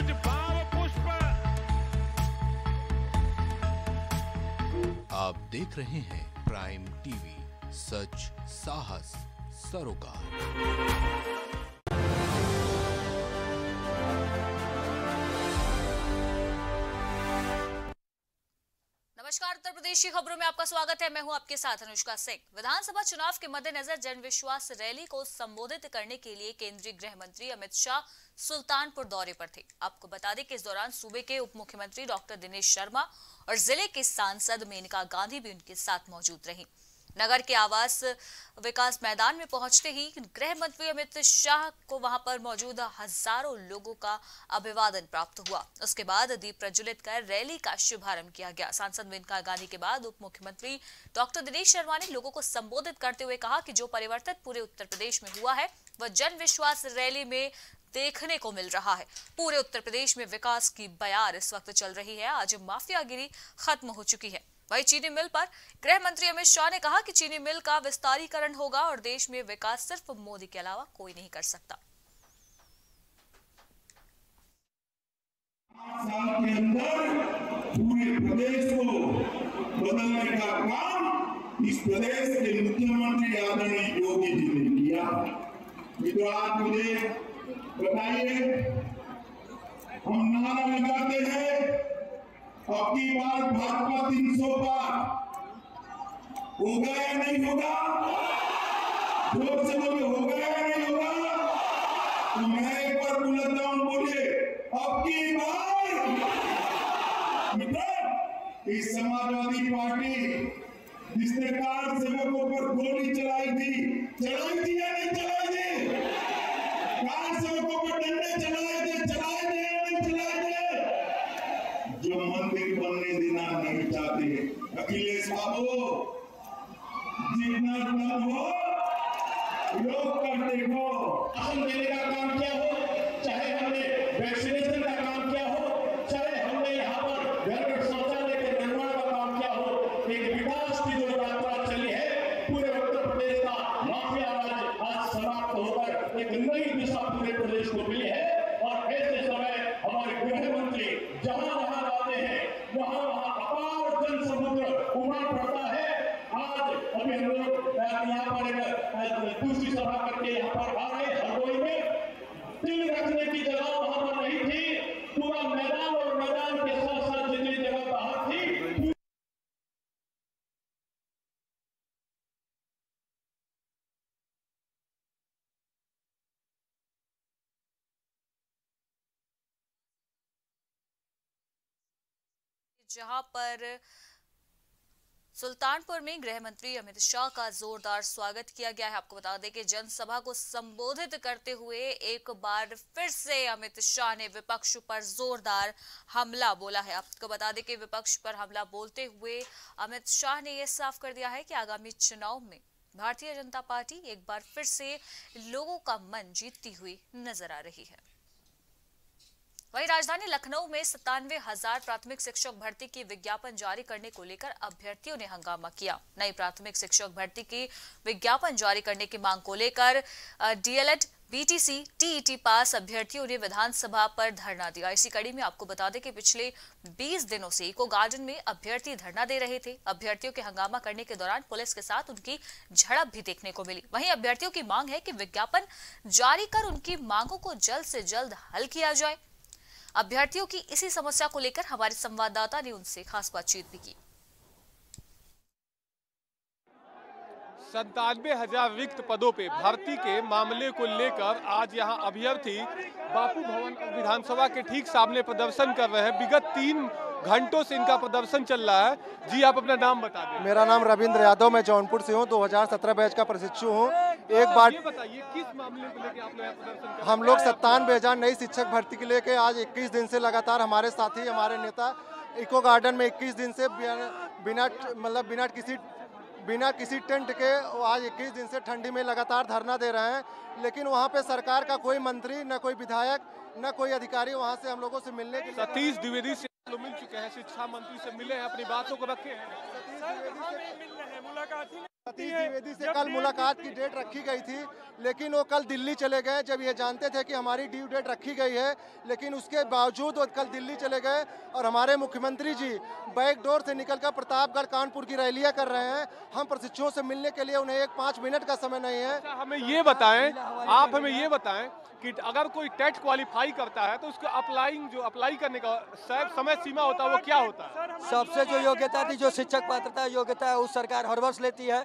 कुछ भाव पुष्प। आप देख रहे हैं प्राइम टीवी सच साहस सरोकार। नमस्कार, उत्तर प्रदेश की खबरों में आपका स्वागत है। मैं हूँ आपके साथ अनुष्का सिंह। विधानसभा चुनाव के मद्देनजर जनविश्वास रैली को संबोधित करने के लिए केंद्रीय गृह मंत्री अमित शाह सुल्तानपुर दौरे पर थे। आपको बता दें कि इस दौरान सूबे के उप मुख्यमंत्री डॉक्टर दिनेश शर्मा और ज़िले के सांसद मेनका गांधी भी उनके साथ मौजूद रहीं। नगर के आवास विकास मैदान में पहुँचते ही गृह मंत्री अमित शाह को वहाँ पर मौजूद हज़ारों लोगों का अभिवादन प्राप्त हुआ। उसके बाद दीप प्रज्वलित कर रैली का शुभारंभ किया गया। सांसद मेनका गांधी के बाद उप मुख्यमंत्री डॉक्टर दिनेश शर्मा ने लोगों को संबोधित करते हुए कहा कि जो परिवर्तन पूरे उत्तर प्रदेश में हुआ है, वह जन विश्वास रैली में देखने को मिल रहा है। पूरे उत्तर प्रदेश में विकास की बयार इस वक्त चल रही है। आज माफियागिरी खत्म हो चुकी है। वही चीनी मिल पर गृह मंत्री अमित शाह ने कहा कि चीनी मिल का विस्तारीकरण होगा और देश में विकास सिर्फ़ मोदी के अलावा कोई नहीं कर सकता। पूरे प्रदेश को बदलने का काम इस प्रदेश के मुख्यमंत्री आदरणीय योगी जी ने किया। मित्रों, आप मुझे बताइए, हम नारा लगाते हैं। अब की बार भाजपा तीन सौ पार। होगा या नहीं होगा? ज़ोर से बोले होगा या नहीं होगा? तो मैं एक बार बुलाता हूँ बोलिए। अब की बार। मित्र, इस समाजवादी पार्टी जिसने कार सेवकों पर गोली चलाई थी चलाई थी या नहीं चलाई? जो मंदिर बनने देना नहीं चाहते अखिलेश बाबू जितना दम हो योग कर देखो हम देने का काम क्या हो? चाहे हमने वैक्सीनेशन का काम क्या हो, चाहे हमने यहाँ पर घर में शौचालय के निर्माण का काम क्या हो, एक विकास की जो यात्रा चली है, पूरे उत्तर प्रदेश का माफिया राज आज समाप्त होकर एक नई दिशा पूरे प्रदेश को मिली है और ऐसे समय हमारे गृह मंत्री जहाँ जहाँ जाते हैं वहाँ वहाँ अपार जन समुद्र उमड़ पड़ता है आज अभी हम लोग अ, यहाँ पर एक, अ, दूसरी सभा करके यहाँ पर आ रहे हैं हरदोई में तिल रखने की जगह वहाँ पर नहीं थी पूरा मैदान और मैदान के साथ साथ जितनी जगह बाहर थी जहाँ पर सुल्तानपुर में गृह मंत्री अमित शाह का जोरदार स्वागत किया गया है। आपको बता दें कि जनसभा को संबोधित करते हुए एक बार फिर से अमित शाह ने विपक्ष पर जोरदार हमला बोला है। आपको बता दें कि विपक्ष पर हमला बोलते हुए अमित शाह ने यह साफ़ कर दिया है कि आगामी चुनाव में भारतीय जनता पार्टी एक बार फिर से लोगों का मन जीतती हुई नज़र आ रही है। वहीं राजधानी लखनऊ में सत्तानवे हज़ार प्राथमिक शिक्षक भर्ती की विज्ञापन जारी करने को लेकर अभ्यर्थियों ने हंगामा किया। नई प्राथमिक शिक्षक भर्ती की विज्ञापन जारी करने की मांग को लेकर डीएलएड, बीटीसी, टीईटी पास अभ्यर्थियों ने विधानसभा पर धरना दिया। इसी कड़ी में आपको बता दें कि पिछले 20 दिनों से इको गार्डन में अभ्यर्थी धरना दे रहे थे। अभ्यर्थियों के हंगामा करने के दौरान पुलिस के साथ उनकी झड़प भी देखने को मिली। वहीं अभ्यर्थियों की मांग है कि विज्ञापन जारी कर उनकी मांगों को जल्द से जल्द हल किया जाए। अभ्यर्थियों की इसी समस्या को लेकर हमारे संवाददाता ने उनसे खास बातचीत भी की। संतानवे हज़ार रिक्त पदों पे भर्ती के मामले को लेकर आज यहाँ अभ्यर्थी बापू भवन विधानसभा के ठीक सामने प्रदर्शन कर रहे हैं। विगत तीन घंटों से इनका प्रदर्शन चल रहा है। जी आप अपना नाम बता दें। मेरा नाम रविंद्र यादव मैं जौनपुर से हूँ 2017 बैच का प्रशिक्षु हूँ। एक बार बताइए किस मामले को लेकर आप लोग प्रदर्शन? हम लोग सत्तानवे हज़ार नई शिक्षक भर्ती के लेके आज 21 दिन से लगातार हमारे साथी हमारे नेता इको गार्डन में 21 दिन से बिना मतलब बिना किसी बिना किसी टेंट के वो आज 21 दिन से ठंडी में लगातार धरना दे रहे हैं लेकिन वहाँ पे सरकार का कोई मंत्री न कोई विधायक न कोई अधिकारी वहाँ से हम लोगों से मिलने के सतीश द्विवेदी से मिल चुके हैं शिक्षा मंत्री से मिले हैं अपनी बातों को रखे हैं। सतीश द्विवेदी से कल मुलाकात की डेट रखी गई थी लेकिन वो कल दिल्ली चले गए। जब ये जानते थे कि हमारी ड्यू डेट रखी गई है लेकिन उसके बावजूद वो कल दिल्ली चले गए और हमारे मुख्यमंत्री जी बैक डोर से निकलकर प्रतापगढ़ कानपुर की रैलियाँ कर रहे हैं। हम प्रशिक्षुओं से मिलने के लिए उन्हें एक पाँच मिनट का समय नहीं है। अच्छा, हमें ये बताएँ आप हमें ये बताएँ कि अगर कोई टेट क्वालिफाई करता है तो उसको अप्लाइंग जो अप्लाई करने का समय सीमा होता है वो क्या होता है? सबसे जो योग्यता थी जो शिक्षक पात्रता योग्यता है उस सरकार हर वर्ष लेती है।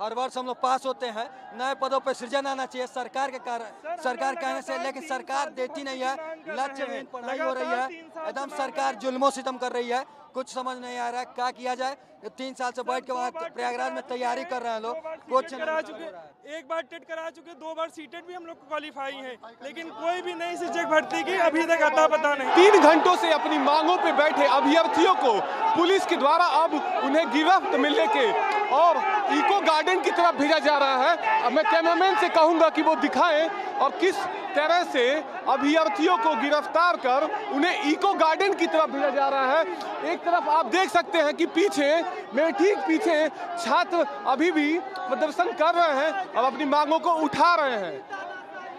हर वर्ष हम लोग पास होते हैं। नए पदों पर सृजन आना चाहिए सरकार के कारण सरकार कहने से लेकिन सरकार देती नहीं है। लक्ष्यहीन पढ़ाई हो रही है। एकदम सरकार जुल्मो सितम कर रही है। कुछ समझ नहीं आ रहा है क्या किया जाए। तीन साल से बैठ के वहाँ प्रयागराज में तैयारी कर रहे हैं लोग। कुछ नहीं करा चुके। एक बार टेट करा चुके दो बार सीटेट भी हम लोग क्वालिफाई है। लेकिन कोई भी नई शिक्षक भर्ती की अभी तक अता पता नहीं। तीन घंटों से अपनी मांगों पे बैठे अभ्यर्थियों को पुलिस के द्वारा अब उन्हें गिरफ्त मिलने के और इको गार्डन की तरफ़ भेजा जा रहा है। अब मैं कैमरामैन से कहूँगा कि वो दिखाएँ और किस तरह से अभ्यर्थियों को गिरफ़्तार कर उन्हें इको गार्डन की तरफ़ भेजा जा रहा है। एक तरफ़ आप देख सकते हैं कि पीछे मेरे ठीक पीछे छात्र अभी भी प्रदर्शन कर रहे हैं और अपनी मांगों को उठा रहे हैं।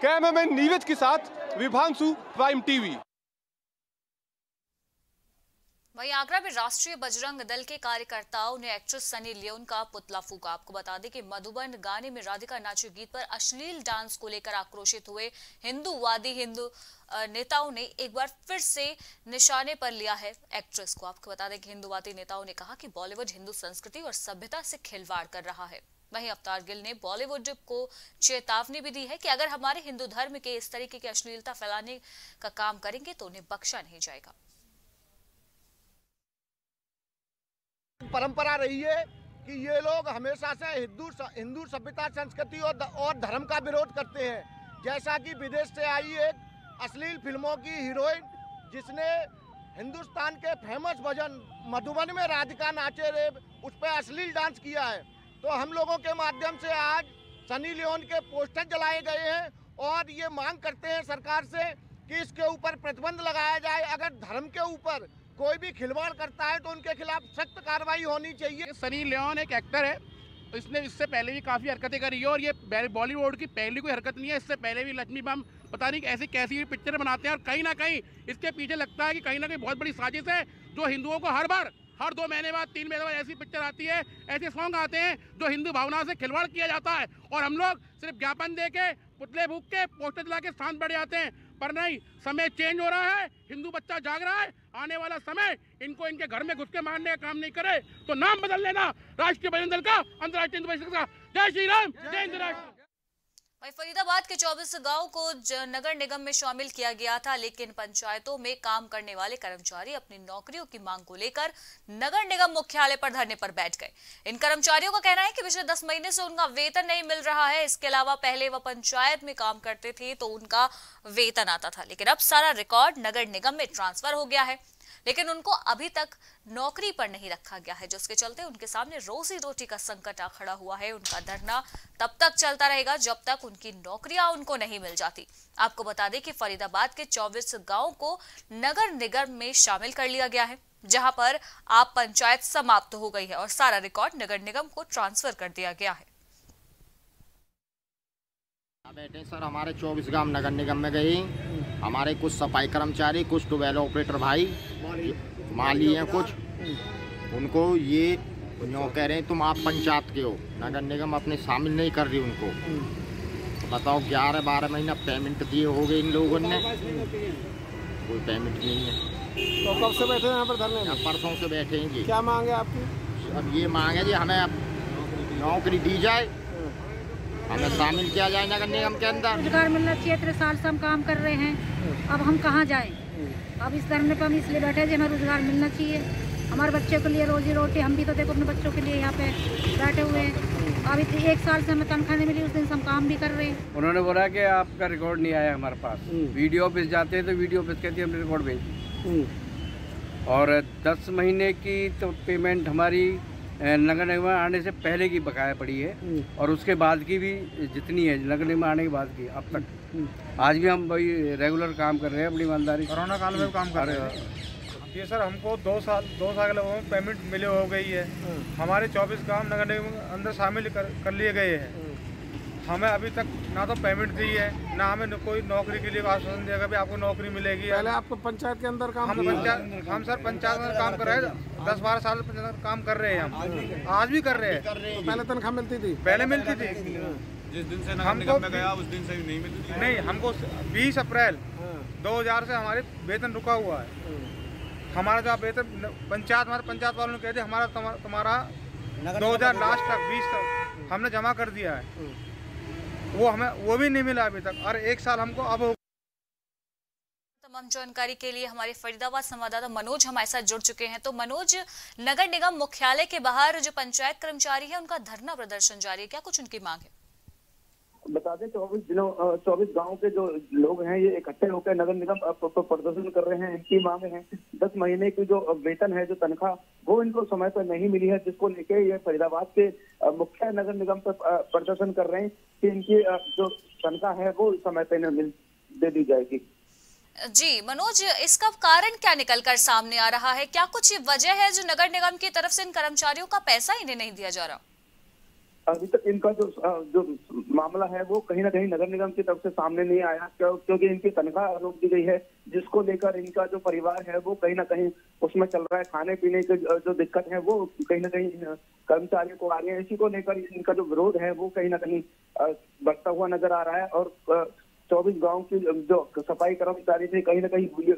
कैमरामैन नीरज के साथ विभांशु प्राइम टीवी। वहीं आगरा में राष्ट्रीय बजरंग दल के कार्यकर्ताओं ने एक्ट्रेस सनी लियोन का पुतला फूका। आपको बता दें कि मधुबन गाने में राधिका नाचू गीत पर अश्लील डांस को लेकर आक्रोशित हुए हिंदूवादी हिंदू नेताओं ने एक बार फिर से निशाने पर लिया है एक्ट्रेस को। आपको बता दें कि हिंदूवादी नेताओं ने कहा कि बॉलीवुड हिंदू संस्कृति और सभ्यता से खिलवाड़ कर रहा है। वहीं अवतार गिल ने बॉलीवुड को चेतावनी भी दी है कि अगर हमारे हिंदू धर्म के इस तरीके की अश्लीलता फैलाने का काम करेंगे तो उन्हें बख्शा नहीं जाएगा। परंपरा रही है कि ये लोग हमेशा से हिंदू हिंदू सभ्यता, संस्कृति और और धर्म का विरोध करते हैं। जैसा कि विदेश से आई एक अश्लील फ़िल्मों की हीरोइन, जिसने हिंदुस्तान के फ़ेमस भजन मधुबन में राधिका नाचे रे, उस पर अश्लील डांस किया है। तो हम लोगों के माध्यम से आज सनी लियोन के पोस्टर जलाए गए हैं और ये मांग करते हैं सरकार से कि इसके ऊपर प्रतिबंध लगाया जाए। अगर धर्म के ऊपर कोई भी खिलवाड़ करता है तो उनके खिलाफ सख्त कार्रवाई होनी चाहिए। सनी लियोन एक एक्टर है इसने इससे पहले भी काफ़ी हरकतें करी है और ये बॉलीवुड की पहली कोई हरकत नहीं है, इससे पहले भी लक्ष्मी बम, पता नहीं ऐसी कैसी पिक्चर बनाते हैं और कहीं ना कहीं इसके पीछे लगता है कि कहीं ना कहीं बहुत बड़ी साजिश है, जो हिंदुओं को हर बार, हर दो महीने बाद, तीन महीने बाद ऐसी पिक्चर आती है, ऐसे सॉन्ग आते हैं, जो हिंदू भावना से खिलवाड़ किया जाता है। और हम लोग सिर्फ़ ज्ञापन दे के पुतले भूख के पोस्टर जला के शांत बढ़ जाते हैं। पर नहीं, समय चेंज हो रहा है, हिंदू बच्चा जाग रहा है, आने वाला समय इनको इनके घर में घुस के मारने का काम नहीं करे। तो नाम बदल लेना, राष्ट्रीय बजरंग दल का, अंतर्राष्ट्रीय हिंदू परिषद का। जय श्री राम, जय हिंद राष्ट्र फरीदाबाद के 24 गाँव को नगर निगम में शामिल किया गया था, लेकिन पंचायतों में काम करने वाले कर्मचारी अपनी नौकरियों की मांग को लेकर नगर निगम मुख्यालय पर धरने पर बैठ गए। इन कर्मचारियों का कहना है कि पिछले 10 महीने से उनका वेतन नहीं मिल रहा है। इसके अलावा पहले वह पंचायत में काम करते थे तो उनका वेतन आता था। लेकिन अब सारा रिकॉर्ड नगर निगम में ट्रांसफ़र हो गया है। लेकिन उनको अभी तक नौकरी पर नहीं रखा गया है, जिसके चलते उनके सामने रोजी रोटी का संकट आ खड़ा हुआ है। उनका धरना तब तक चलता रहेगा जब तक उनकी नौकरियाँ उनको नहीं मिल जाती। आपको बता दें कि फरीदाबाद के 24 गाँव को नगर निगम में शामिल कर लिया गया है, जहाँ पर आप पंचायत समाप्त हो गई है और सारा रिकॉर्ड नगर निगम को ट्रांसफ़र कर दिया गया है। बैठे सर। हमारे चौबीस गाँव नगर निगम में गए। हमारे कुछ सफ़ाई कर्मचारी कुछ ट्यूबवेल ऑपरेटर भाई माली। हैं कुछ। उनको ये यूँ कह रहे हैं तुम आप पंचायत के हो। नगर निगम अपने शामिल नहीं कर रही उनको। तो बताओ ग्यारह बारह महीना पेमेंट दिए हो गए इन लोगों ने। कोई पेमेंट नहीं है। तो कब से बैठे यहाँ पर धरने यहाँ परसों से बैठे हैं जी। क्या मांगे आपकी? अब ये मांगे जी हमें अब नौकरी दी जाए। हमें शामिल किया जाए नगर निगम के अंदर। रोज़गार मिलना चाहिए इतने साल से हम काम कर रहे हैं। अब हम कहाँ जाएँ? अब इस धरने पर हम इसलिए बैठे हैं हमें रोज़गार मिलना चाहिए। हमारे बच्चे के लिए रोजी रोटी हम भी तो देखो अपने बच्चों के लिए यहाँ पे बैठे हुए हैं। अभी तो एक साल से हमें तनख्वाह नहीं मिली उस दिन से हम काम भी कर रहे हैं। उन्होंने बोला कि आपका रिकॉर्ड नहीं आया हमारे पास। वीडियो ऑफ़िस जाते हैं तो वीडियो ऑफ़िस कहती है हमने रिकॉर्ड भेज दी। और दस महीने की तो पेमेंट हमारी नगर निगम आने से पहले की बकाया पड़ी है और उसके बाद की भी जितनी है नगर निगम आने के बाद की अब तक। आज भी हम भाई रेगुलर काम कर रहे हैं अपनी ईमानदारी कोरोना काल में काम कर रहे हैं। ये सर हमको दो साल दो साल के लोगों में पेमेंट मिले हो गई है। हमारे चौबीस काम नगर निगम के अंदर शामिल कर, कर लिए गए हैं। हमें अभी तक ना तो पेमेंट दी है ना हमें कोई नौकरी के लिए आश्वासन दिया गया आपको नौकरी मिलेगी। पहले आप तो पंचायत के अंदर काम हम पंचायत हम सर पंचायत में काम कर रहे हैं दस बारह साल पंचायत में काम कर रहे हैं हम। आज भी कर रहे हैं। तो पहले तनख्वाह मिलती थी। पहले मिलती थी। जिस दिन से हमको गया उस दिन से नहीं मिलती थी। नहीं हमको 20 अप्रैल 2000 से हमारे वेतन रुका हुआ है। हमारा जो वेतन पंचायत हमारे पंचायत वालों ने कह दिया हमारा तुम्हा- तुम्हारा 2000 लास्ट तक 20 तक हमने जमा कर दिया है। वो हमें, वो भी नहीं मिला अभी तक। और एक साल हमको अब तमाम जानकारी के लिए हमारे फरीदाबाद संवाददाता मनोज हमारे साथ जुड़ चुके हैं। तो मनोज, नगर निगम मुख्यालय के बाहर जो पंचायत कर्मचारी है, उनका धरना प्रदर्शन जारी है। क्या कुछ उनकी मांग है? बता दें चौबीस जिलों चौबीस गाँव के जो लोग हैं ये इकट्ठे होकर नगर निगम प्रदर्शन कर रहे हैं इनकी मांग है। दस महीने की जो वेतन है जो तनख्वाह वो इनको समय पर नहीं मिली है जिसको लेके ये फरीदाबाद के मुख्य नगर निगम पर प्रदर्शन कर रहे हैं कि इनकी जो तनख्वाह है वो समय पर इन्हें मिल दे दी जाएगी। जी मनोज इसका कारण क्या निकल कर सामने आ रहा है? क्या कुछ वजह है जो नगर निगम की तरफ़ से इन कर्मचारियों का पैसा इन्हें नहीं दिया जा रहा? अभी तक इनका जो जो मामला है वो कहीं ना कहीं नगर निगम की तरफ़ से सामने नहीं आया क्योंकि इनकी तनख्वाह रोक दी गई है, जिसको लेकर इनका जो परिवार है वो कहीं ना कहीं उसमें चल रहा है, खाने पीने की जो दिक्कत है वो कहीं ना कहीं कर्मचारियों को आ रही है। इसी को लेकर इनका जो विरोध है वो कहीं ना कहीं बढ़ता हुआ नज़र आ रहा है और चौबीस गाँव की जो सफ़ाई कर्मचारी थे कहीं ना कहीं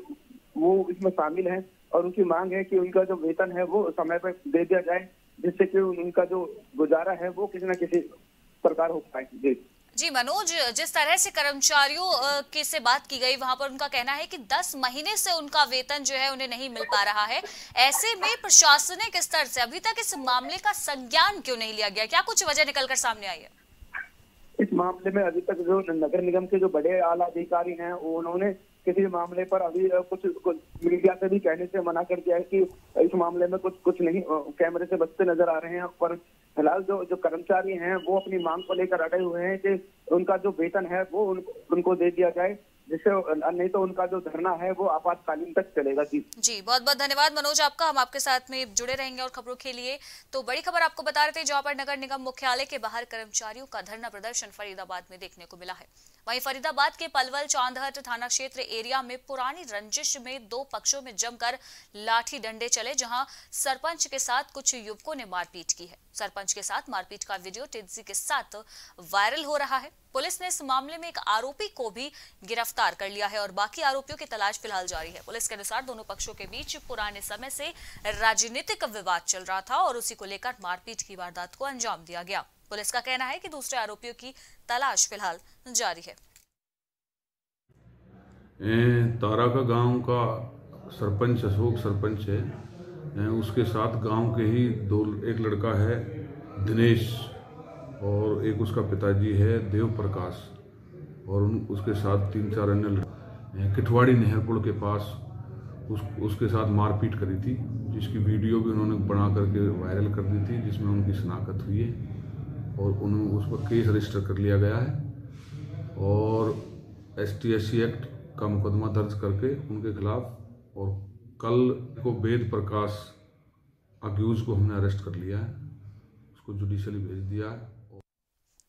वो इसमें शामिल हैं और उनकी मांग है कि उनका जो वेतन है वो समय पर दे दिया जाए, जिससे कि उनका जो गुजारा है वो किसी न किसी प्रकार हो पाए। जी। जी मनोज जिस तरह से कर्मचारियों की से बात की गई वहाँ पर उनका कहना है कि 10 महीने से उनका वेतन जो है उन्हें नहीं मिल पा रहा है। ऐसे में प्रशासनिक स्तर से अभी तक इस मामले का संज्ञान क्यों नहीं लिया गया? क्या कुछ वजह निकलकर सामने आई है? इस मामले में अभी तक जो नगर निगम के जो बड़े आला अधिकारी हैं उन्होंने किसी मामले पर अभी कुछ, कुछ मीडिया से भी कहने से मना कर दिया है कि इस मामले में कुछ कुछ नहीं कैमरे से बचते नज़र आ रहे हैं पर फ़िलहाल जो जो कर्मचारी हैं वो अपनी मांग को लेकर अड़े हुए हैं कि उनका जो वेतन है वो उन, उनको दे दिया जाए जिससे नहीं तो उनका जो धरना है वो आपातकालीन तक चलेगा। जी। जी बहुत बहुत धन्यवाद मनोज आपका। हम आपके साथ में जुड़े रहेंगे और खबरों के लिए। तो बड़ी खबर आपको बता रहे थे जहाँ पर नगर निगम मुख्यालय के बाहर कर्मचारियों का धरना प्रदर्शन फरीदाबाद में देखने को मिला है। वहीं फरीदाबाद के पलवल चांदहट थाना क्षेत्र एरिया में पुरानी रंजिश में दो पक्षों में जमकर लाठी डंडे चले, जहाँ सरपंच के साथ कुछ युवकों ने मारपीट की है। सरपंच के साथ मारपीट का वीडियो तेज़ी के साथ वायरल हो रहा है। पुलिस ने इस मामले में एक आरोपी को भी गिरफ़्तार कर लिया है और बाकी आरोपियों की तलाश फ़िलहाल जारी है। पुलिस के अनुसार दोनों पक्षों के बीच पुराने समय से राजनीतिक विवाद चल रहा था और उसी को लेकर मारपीट की वारदात को अंजाम दिया गया। पुलिस का कहना है कि दूसरे आरोपियों की तलाश फ़िलहाल जारी है। तारा का गाँव का सरपंच, अशोक सरपंच है। उसके साथ गाँव के ही दो, एक लड़का है, दिनेश, और एक उसका पिताजी है देव प्रकाश और उन, उसके साथ तीन, चार अन्य किठवाड़ी नहर पुल के पास उस, उसके साथ मारपीट करी थी, जिसकी वीडियो भी उन्होंने बना करके वायरल कर दी थी, जिसमें उनकी शनाख्त हुई है। और उन्होंने उस पर केस रजिस्टर कर लिया गया है। और S T S C act का मुकदमा दर्ज करके उनके खिलाफ और कल को वेद प्रकाश अक्यूज को हमने अरेस्ट कर लिया है। उसको जुडिशली भेज दिया है।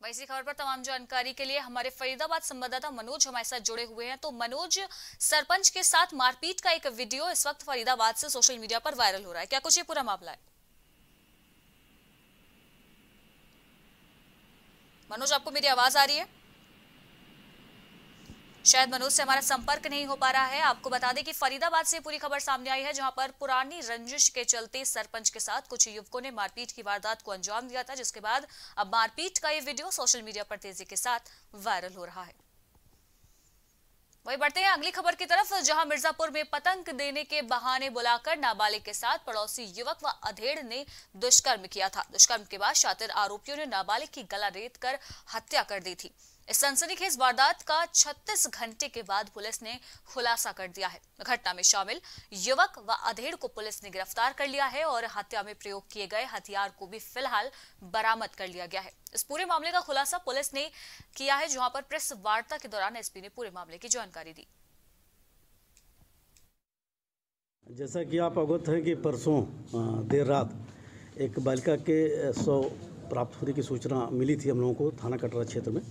वहीं इसी खबर पर तमाम जानकारी के लिए हमारे फरीदाबाद संवाददाता मनोज हमारे साथ जुड़े हुए हैं। तो मनोज, सरपंच के साथ मारपीट का एक वीडियो इस वक्त फरीदाबाद से सोशल मीडिया पर वायरल हो रहा है। क्या कुछ ये पूरा मामला है? मनोज, आपको मेरी आवाज़ आ रही है? शायद मनोज से हमारा संपर्क नहीं हो पा रहा है। आपको बता दें कि फरीदाबाद से पूरी खबर सामने आई है, जहाँ पर पुरानी रंजिश के चलते सरपंच के साथ कुछ युवकों ने मारपीट की वारदात को अंजाम दिया था, जिसके बाद अब मारपीट का ये वीडियो सोशल मीडिया पर तेज़ी के साथ वायरल हो रहा है। वही बढ़ते हैं अगली खबर की तरफ़, जहाँ मिर्जापुर में पतंग देने के बहाने बुलाकर नाबालिग के साथ पड़ोसी युवक व अधेड़ ने दुष्कर्म किया था। दुष्कर्म के बाद शातिर आरोपियों ने नाबालिग की गला रेत कर हत्या कर दी थी। इस सनसनीखेज वारदात का 36 घंटे के बाद पुलिस ने खुलासा कर दिया है। घटना में शामिल युवक व अधेड़ को पुलिस ने गिरफ़्तार कर लिया है और हत्या में प्रयोग किए गए हथियार को भी फ़िलहाल बरामद कर लिया गया है। इस पूरे मामले का खुलासा पुलिस ने किया है, जहाँ पर प्रेस वार्ता के दौरान एसपी ने पूरे मामले की जानकारी दी। जैसा कि आप अवगत हैं कि परसों देर रात एक बालिका के सौ प्राप्त होने की सूचना मिली थी हम लोगों को थाना कटरा क्षेत्र में।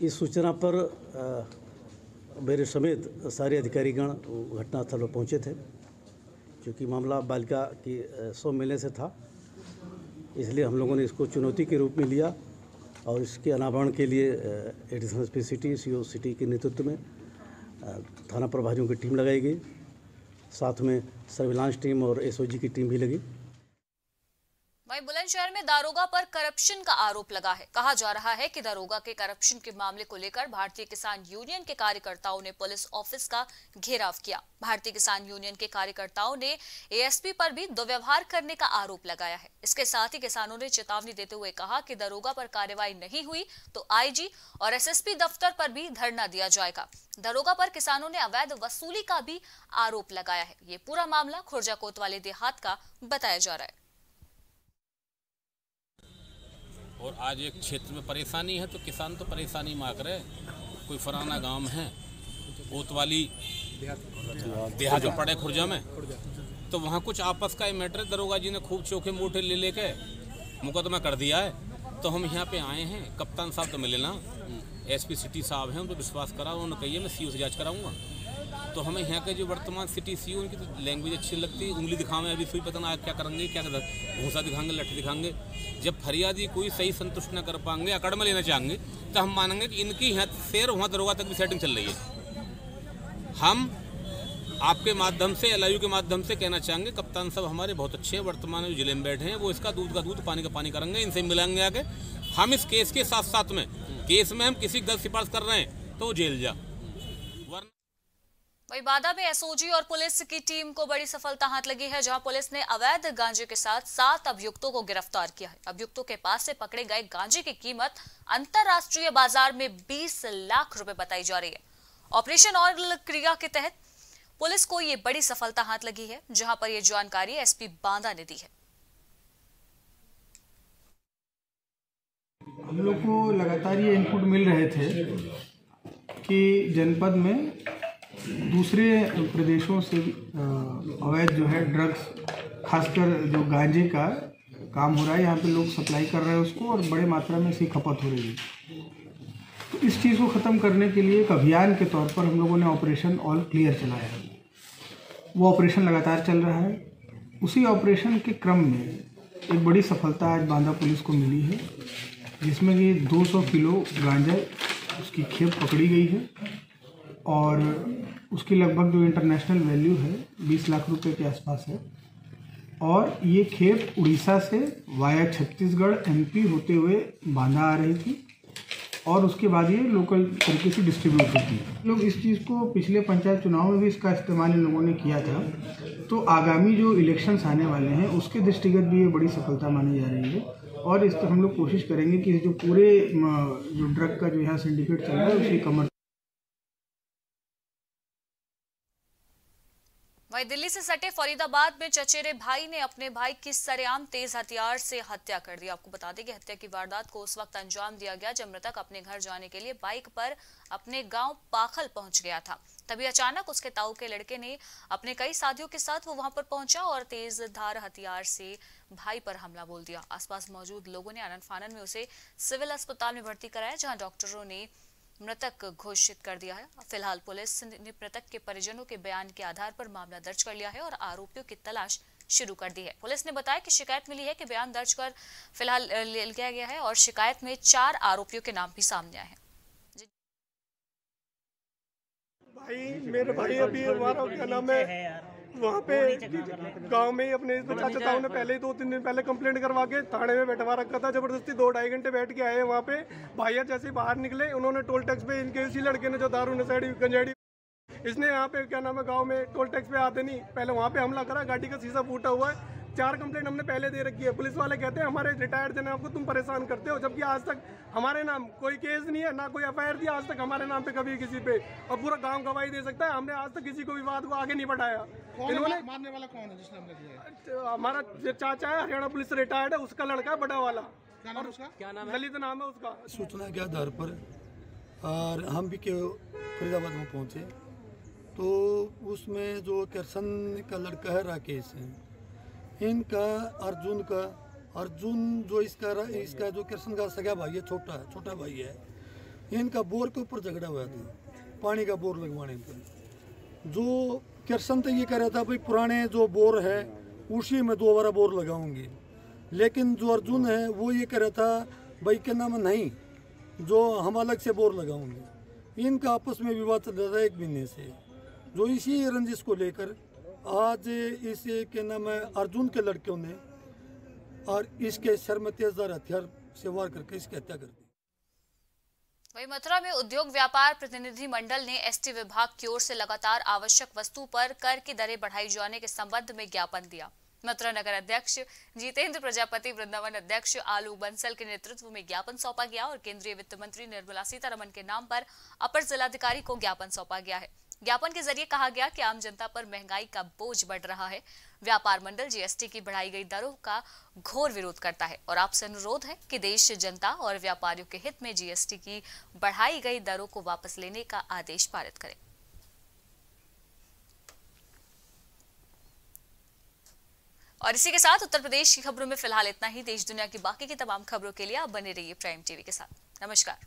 इस सूचना पर अ, मेरे समेत सारे अधिकारीगण घटनास्थल पर पहुँचे थे क्योंकि मामला बालिका की सौ मिलने से था। इसलिए हम लोगों ने इसको चुनौती के रूप में लिया और इसके अनावरण के लिए additional S P city C city के नेतृत्व में थाना प्रभारियों की टीम लगाई गई। साथ में सर्विलांस टीम और एसओजी की टीम भी लगी। वहीं बुलंदशहर में दारोगा पर करप्शन का आरोप लगा है। कहा जा रहा है कि दारोगा के करप्शन के मामले को लेकर भारतीय किसान यूनियन के कार्यकर्ताओं ने पुलिस ऑफ़िस का घेराव किया। भारतीय किसान यूनियन के कार्यकर्ताओं ने एएसपी पर भी दुर्व्यवहार करने का आरोप लगाया है। इसके साथ ही किसानों ने चेतावनी देते हुए कहा कि दरोगा पर कार्रवाई नहीं हुई तो आईजी और एसएसपी दफ्तर पर भी धरना दिया जाएगा। दरोगा पर किसानों ने अवैध वसूली का भी आरोप लगाया है। ये पूरा मामला खुर्जा कोतवाली देहात का बताया जा रहा है। और आज एक क्षेत्र में परेशानी है तो किसान तो परेशानी मांग रहे कोई फराना गाँव है, कोतवाली देहा में पड़े खुर्जा में तो वहाँ कुछ आपस का मैटर दरोगा जी ने खूब चोखे मोटे ले लेके मुकदमा कर दिया है। तो हम यहाँ पे आए हैं, कप्तान साहब तो मिले ना, एसपी सिटी साहब हैं उन पर विश्वास करा उन्होंने कही मैं सी ओ से जाँच कराऊँगा। तो हमें यहाँ के जो वर्तमान सिटी सी उनकी तो लैंग्वेज अच्छी लगती है, उंगली दिखावे अभी सुई पता ना क्या करेंगे, क्या भूसा दिखाएँगे, लठ दिखाएँगे। जब फरियादी कोई सही संतुष्ट न कर पाएँगे, अकड़ में लेना चाहेंगे तो हम मानेंगे कि इनकी यहाँ से वहाँ दरोगा तक भी सेटिंग चल रही है। हम आपके माध्यम से एल के माध्यम से कहना चाहेंगे, कप्तान साहब हमारे बहुत अच्छे हैं, वर्तमान ज़िले में बैठे हैं, वो इसका दूध का दूध, पानी का पानी करेंगे, इनसे मिलेंगे आगे। हम इस केस के साथ साथ में केस में हम किसी गलत सिफारिश कर रहे हैं तो जेल जा। वही बादा में एसओजी और पुलिस की टीम को बड़ी सफलता हाथ लगी है, जहाँ पुलिस ने अवैध गांजे के साथ सात अभियुक्तों को गिरफ़्तार किया है। अभियुक्तों के पास से पकड़े गए गांजे की कीमत अंतरराष्ट्रीय बाज़ार में 20 लाख रुपए बताई जा रही है। ऑपरेशन और क्रिया के तहत पुलिस को ये बड़ी सफलता हाथ लगी है, जहाँ पर यह जानकारी एसपी बांदा ने दी है। हम लोग को लगातार ये इनपुट मिल रहे थे कि जनपद में दूसरे प्रदेशों से अवैध जो है ड्रग्स खासकर जो गांजे का काम हो रहा है, यहाँ पे लोग सप्लाई कर रहे हैं उसको और बड़े मात्रा में इसकी खपत हो रही है। तो इस चीज़ को ख़त्म करने के लिए एक अभियान के तौर पर हम लोगों ने ऑपरेशन ऑल क्लियर चलाया है। वो ऑपरेशन लगातार चल रहा है। उसी ऑपरेशन के क्रम में एक बड़ी सफलता आज बांदा पुलिस को मिली है, जिसमें कि 200 किलो गांजा उसकी खेप पकड़ी गई है। और उसकी लगभग जो इंटरनेशनल वैल्यू है 20 लाख रुपए के आसपास है। और ये खेप उड़ीसा से वाया छत्तीसगढ़ एमपी होते हुए बांधा आ रही थी और उसके बाद ये लोकल तरीके से डिस्ट्रीब्यूट होती है। लोग इस चीज़ को पिछले पंचायत चुनाव में भी इसका इस्तेमाल इन लोगों ने किया था। तो आगामी जो इलेक्शंस आने वाले हैं, उसके दृष्टिगत भी ये बड़ी सफलता मानी जा रही है। और इस हम लोग कोशिश करेंगे कि जो पूरे जो ड्रग का जो यहाँ सिंडिकेट चल रहा है, उसी कमर वहीं दिल्ली से सटे फरीदाबाद में चचेरे भाई ने अपने भाई की सरेआम तेज हथियार से हत्या कर दी। आपको बता दें कि हत्या की वारदात को उस वक्त अंजाम दिया गया जब मृतक अपने घर जाने के लिए बाइक पर अपने गाँव पाखल पहुँच गया था। तभी अचानक उसके ताऊ के लड़के ने अपने कई साथियों के साथ वो वहाँ पर पहुँचा और तेज धार हथियार से भाई पर हमला बोल दिया। आसपास मौजूद लोगों ने आनंद फानन में उसे सिविल अस्पताल में भर्ती कराया, जहाँ डॉक्टरों ने मृतक घोषित कर दिया है। फ़िलहाल पुलिस ने मृतक के परिजनों के बयान के आधार पर मामला दर्ज कर लिया है और आरोपियों की तलाश शुरू कर दी है। पुलिस ने बताया कि शिकायत मिली है कि बयान दर्ज कर फ़िलहाल ले, लिया गया है और शिकायत में चार आरोपियों के नाम भी सामने आए हैं। भाई, मेरे भाई अभी हमारा क्या नाम है? वहाँ पे गाँव में ही अपने चाचा ताऊ ने पहले ही दो तीन दिन पहले कंप्लेंट करवा के थाने में बैठवा रखा था ज़बरदस्ती दो ढाई घंटे बैठ के आए वहाँ पे। भाइया जैसे बाहर निकले उन्होंने टोल टैक्स पे इनके इसी लड़के ने जो दारू नशेड़ी गंजेड़ी इसने यहाँ पे क्या नाम है गाँव में टोल टैक्स पे आते नहीं पहले वहाँ पे हमला करा गाड़ी का शीशा फूटा हुआ है चार कंप्लेंट हमने पहले दे रखी है। पुलिस वाले कहते हैं हमारे रिटायर्ड जन आपको तुम परेशान करते हो जबकि आज तक हमारे नाम कोई केस नहीं है ना कोई एफ़ थी आज तक हमारे नाम पे कभी किसी पे। और पूरा गाँव गवाही दे सकता है। हमने आज तक किसी को विवाद को आगे नहीं बढ़ाया। इन्होंने मारने वाला कौन है जिसने हमला किया हमारा जो चाचा है हरियाणा पुलिस से रिटायर्ड है उसका लड़का है बड़ा वाला। क्या नाम है उसका? क्या नाम ललित नाम है उसका। सूचना के आधार पर और हम भी के फरीदाबाद में पहुँचे? तो उसमें जो किरसन का लड़का है राकेश है इनका, अर्जुन का। अर्जुन जो इसका इसका जो किरसन का सगा भाई है, छोटा छोटा भाई है, इनका बोर के ऊपर झगड़ा हुआ था। पानी का बोर लगवाने पर जो किरसन तो ये कह रहा था, भाई, पुराने जो बोर है, उसी में दोबारा बोर लगाऊँगी। लेकिन जो अर्जुन है, वो ये कह रहा था, भाई के नाम नहीं, जो हम अलग से बोर लगाऊँगे। इनका आपस में विवाद चल रहा था एक महीने से। जो इसी रंजिश को लेकर आज इस के नाम है अर्जुन के लड़कियों ने और इसके सर में तेजदार हथियार से वार करके इसकी हत्या कर दी। वही मथुरा में उद्योग व्यापार प्रतिनिधि मंडल ने एसटी विभाग की ओर से लगातार आवश्यक वस्तु पर कर की दरें बढ़ाई जाने के संबंध में ज्ञापन दिया। मथुरा नगर अध्यक्ष जितेंद्र प्रजापति, वृंदावन अध्यक्ष आलू बंसल के नेतृत्व में ज्ञापन सौंपा गया और केंद्रीय वित्त मंत्री निर्मला सीतारमन के नाम पर अपर जिलाधिकारी को ज्ञापन सौंपा गया है। ज्ञापन के ज़रिए कहा गया कि आम जनता पर महँगाई का बोझ बढ़ रहा है। व्यापार मंडल जीएसटी की बढ़ाई गई दरों का घोर विरोध करता है और आपसे अनुरोध है कि देश जनता और व्यापारियों के हित में जीएसटी की बढ़ाई गई दरों को वापस लेने का आदेश पारित करें। और इसी के साथ उत्तर प्रदेश की खबरों में फ़िलहाल इतना ही। देश दुनिया की बाकी की तमाम खबरों के लिए आप बने रहिए प्राइम टीवी के साथ। नमस्कार।